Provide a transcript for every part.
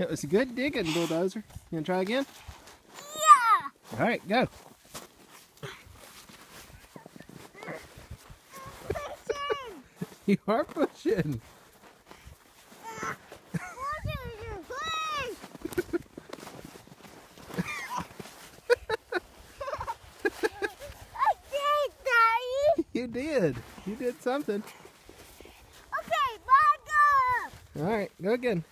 It was good digging, bulldozer. You gonna try again? Yeah. All right, go. Pushing. You are pushing. Pushing. Push. I did, Daddy. You did. You did something. Okay, back up. All right, go again.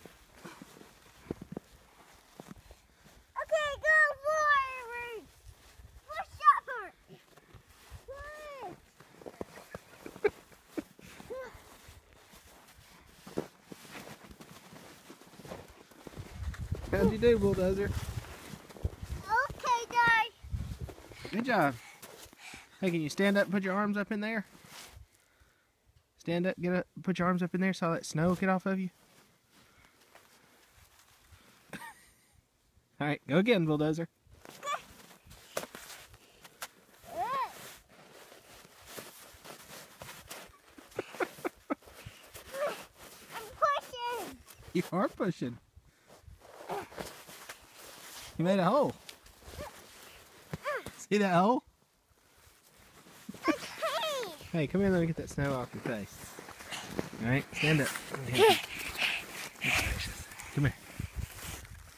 How'd you do, bulldozer? Okay, Dad. Good job. Hey, can you stand up and put your arms up in there? Stand up, get up, put your arms up in there so that snow get off of you. All right, go again, bulldozer. I'm pushing. You are pushing. You made a hole. See that hole? Okay. Hey, come here, let me get that snow off your face. All right, stand up. Come here.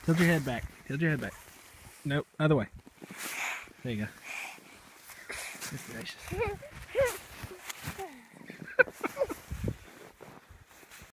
Tilt your head back. Tilt your head back. Nope, other way. There you go. Goodness gracious.